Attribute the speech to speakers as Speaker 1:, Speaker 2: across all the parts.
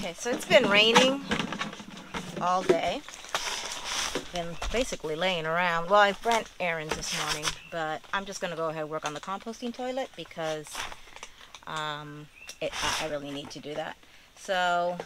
Speaker 1: Okay, so it's been raining all day. Been basically laying around. Well, I ran errands this morning, but I'm just gonna go ahead and work on the composting toilet because um, it, I really need to do that. So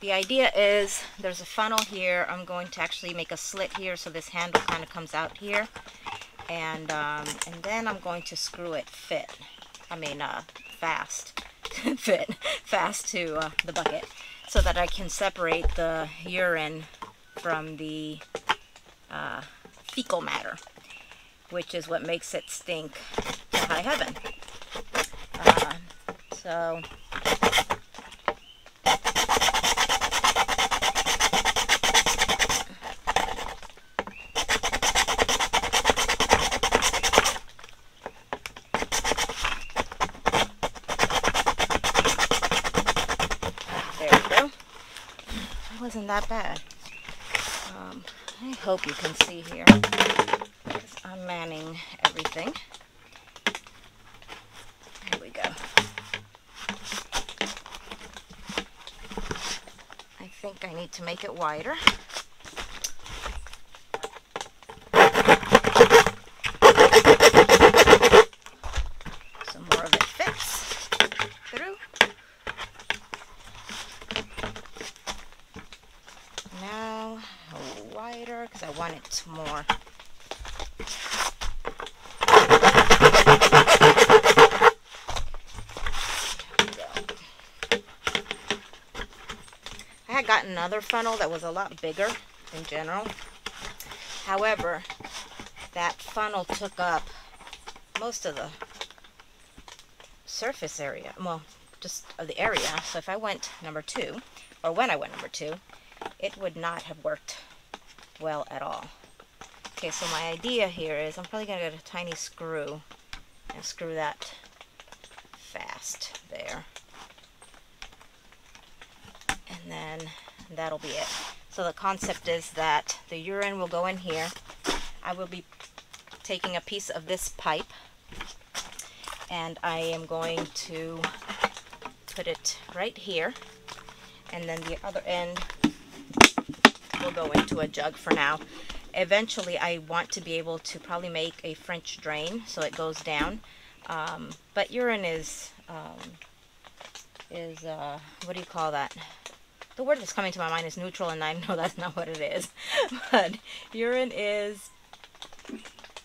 Speaker 1: the idea is there's a funnel here. I'm going to actually make a slit here so this handle kind of comes out here. And, um, and then I'm going to screw it fit. I mean, uh, fast. fit. Fast to uh, the bucket. So that I can separate the urine from the uh, fecal matter. Which is what makes it stink to high heaven. Uh, so wasn't that bad. Um, I hope you can see here. I'm manning everything. Here we go. I think I need to make it wider. more. I had gotten another funnel that was a lot bigger in general. However, that funnel took up most of the surface area. Well, just of the area. So if I went number two, or when I went number two, it would not have worked well at all. Okay, so my idea here is I'm probably going to get a tiny screw and screw that fast there. And then that'll be it. So the concept is that the urine will go in here. I will be taking a piece of this pipe and I am going to put it right here and then the other end will go into a jug for now eventually I want to be able to probably make a French drain so it goes down. Um, but urine is, um, is uh, what do you call that? The word that's coming to my mind is neutral and I know that's not what it is. but urine is,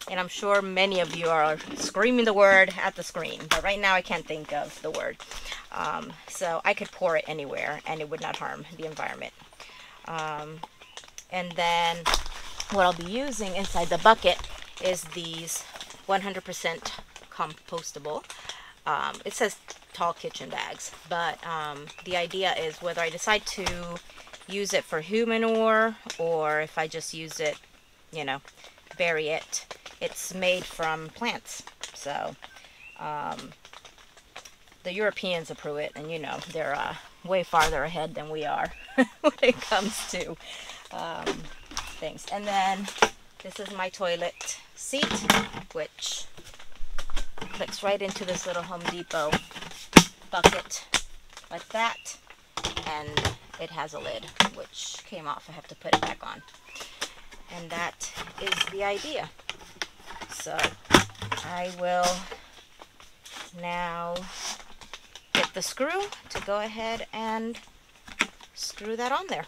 Speaker 1: and I'm sure many of you are screaming the word at the screen, but right now I can't think of the word. Um, so I could pour it anywhere and it would not harm the environment. Um, and then what I'll be using inside the bucket is these 100% compostable. Um, it says tall kitchen bags, but um, the idea is whether I decide to use it for human manure or if I just use it, you know, bury it. It's made from plants, so um, the Europeans approve it, and you know they're uh, way farther ahead than we are when it comes to um, things. And then this is my toilet seat, which clicks right into this little Home Depot bucket like that. And it has a lid, which came off. I have to put it back on. And that is the idea. So I will now get the screw to go ahead and screw that on there.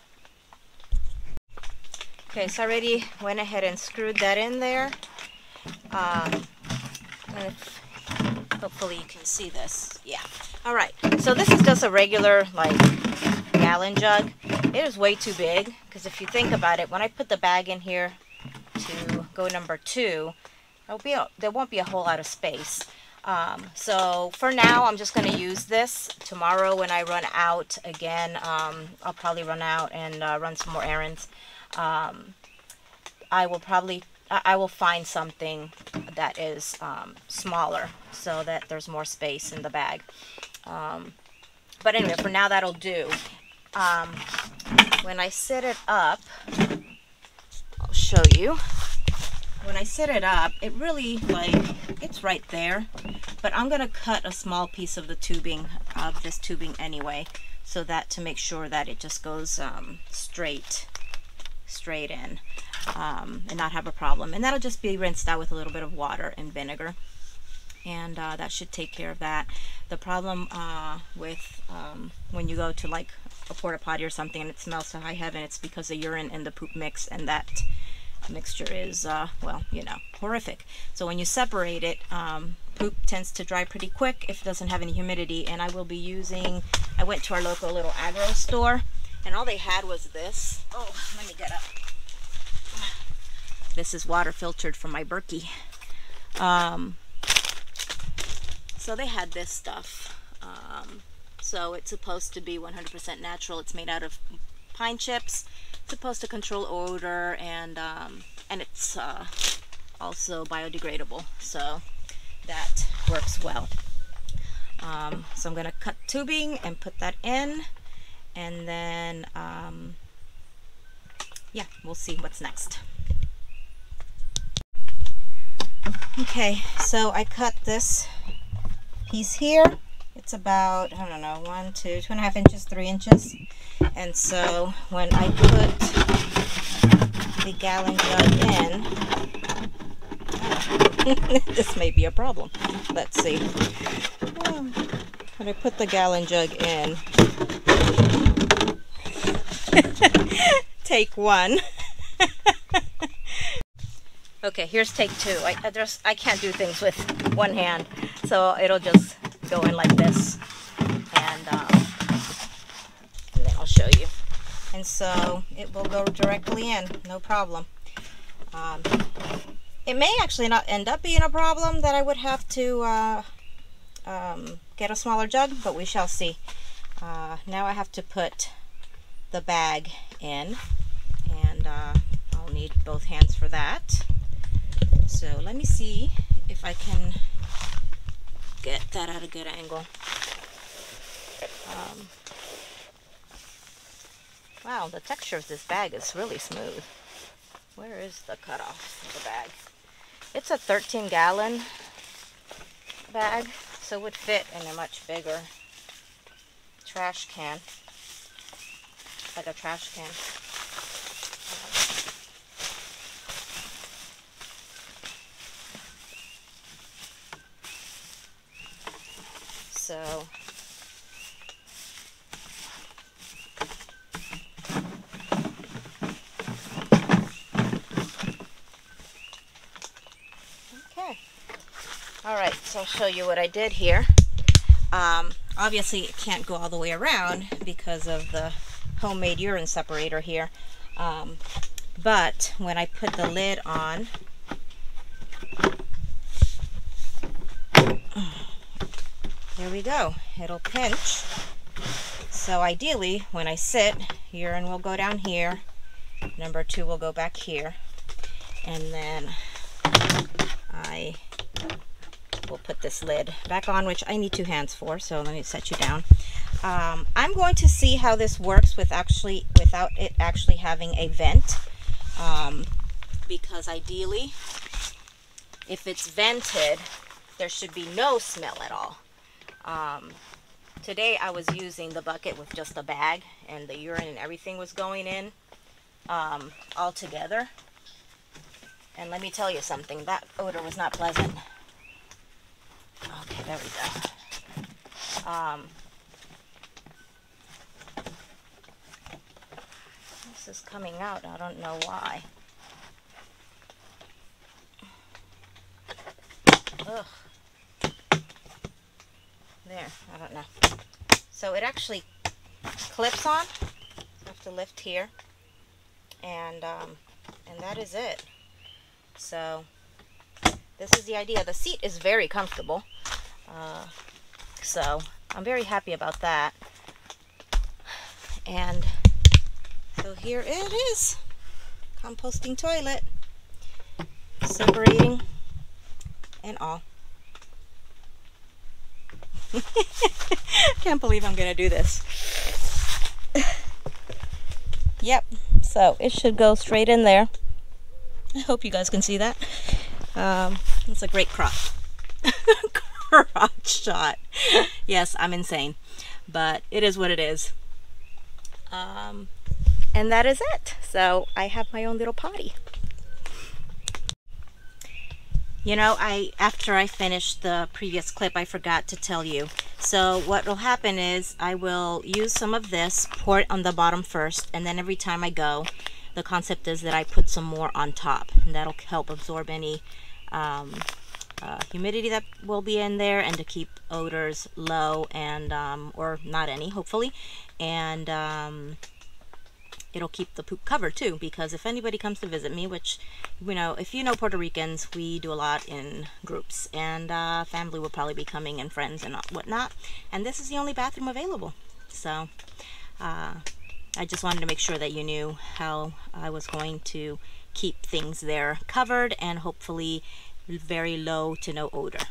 Speaker 1: Okay, so I already went ahead and screwed that in there. Um, if, hopefully you can see this. Yeah. All right. So this is just a regular, like, gallon jug. It is way too big because if you think about it, when I put the bag in here to go number two, there'll be a, there won't be a whole lot of space. Um, so for now, I'm just going to use this. Tomorrow when I run out again, um, I'll probably run out and uh, run some more errands um, I will probably I will find something that is um, smaller so that there's more space in the bag. Um, but anyway, for now that'll do. Um, when I set it up, I'll show you. When I set it up, it really, like, it's right there. But I'm going to cut a small piece of the tubing, of this tubing anyway, so that to make sure that it just goes um, straight straight in um, and not have a problem and that'll just be rinsed out with a little bit of water and vinegar and uh, that should take care of that. The problem uh, with um, when you go to like a porta potty or something and it smells to high heaven it's because the urine and the poop mix and that mixture is uh, well you know horrific. So when you separate it um, poop tends to dry pretty quick if it doesn't have any humidity. And I will be using I went to our local little agro store and all they had was this. Oh let me get up. This is water filtered from my Berkey. Um, so they had this stuff um, so it's supposed to be 100% natural it's made out of pine chips it's supposed to control odor and um, and it's uh, also biodegradable so that works well. Um, so I'm going to cut tubing and put that in and then um, yeah we'll see what's next. Okay so I cut this piece here it's about I don't know one two two and a half inches three inches and so when I put the gallon jug in this may be a problem. Let's see. When I put the gallon jug in, take one. okay, here's take two. I, just I can't do things with one hand, so it'll just go in like this, and, um, and then I'll show you. And so it will go directly in, no problem. Um, it may actually not end up being a problem that I would have to uh, um, get a smaller jug, but we shall see. Uh, now I have to put the bag in, and uh, I'll need both hands for that. So let me see if I can get that at a good angle. Um, wow, the texture of this bag is really smooth. Where is the cutoff of the bag? It's a 13 gallon bag, so it would fit in a much bigger trash can, like a trash can. So All right, so I'll show you what I did here. Um, obviously, it can't go all the way around because of the homemade urine separator here. Um, but when I put the lid on, there we go. It'll pinch. So ideally, when I sit, urine will go down here. Number two will go back here. And then I we'll put this lid back on, which I need two hands for, so let me set you down. Um, I'm going to see how this works with actually without it actually having a vent, um, because ideally, if it's vented, there should be no smell at all. Um, today I was using the bucket with just a bag, and the urine and everything was going in um, all together. And let me tell you something, that odor was not pleasant. Okay, there we go. Um, this is coming out. I don't know why. Ugh. There, I don't know. So it actually clips on. I have to lift here. And, um, and that is it. So this is the idea. The seat is very comfortable. Uh, so I'm very happy about that. And so here it is. Composting toilet. Separating and all. Can't believe I'm to do this. yep. So it should go straight in there. I hope you guys can see that. Um, it's a great crop. crotch shot. Yes, I'm insane. but it is what it is. Um, and that is it. So I have my own little potty. You know, I after I finished the previous clip, I forgot to tell you. So what will happen is I will use some of this, pour it on the bottom first, and then every time I go, the concept is that I put some more on top, and that'll help absorb any um, uh, humidity that will be in there and to keep odors low and um, or not any, hopefully. And um, it'll keep the poop covered too because if anybody comes to visit me which you know if you know Puerto Ricans we do a lot in groups and uh, family will probably be coming and friends and whatnot and this is the only bathroom available. So uh, I just wanted to make sure that you knew how I was going to keep things there covered and hopefully very low to no odor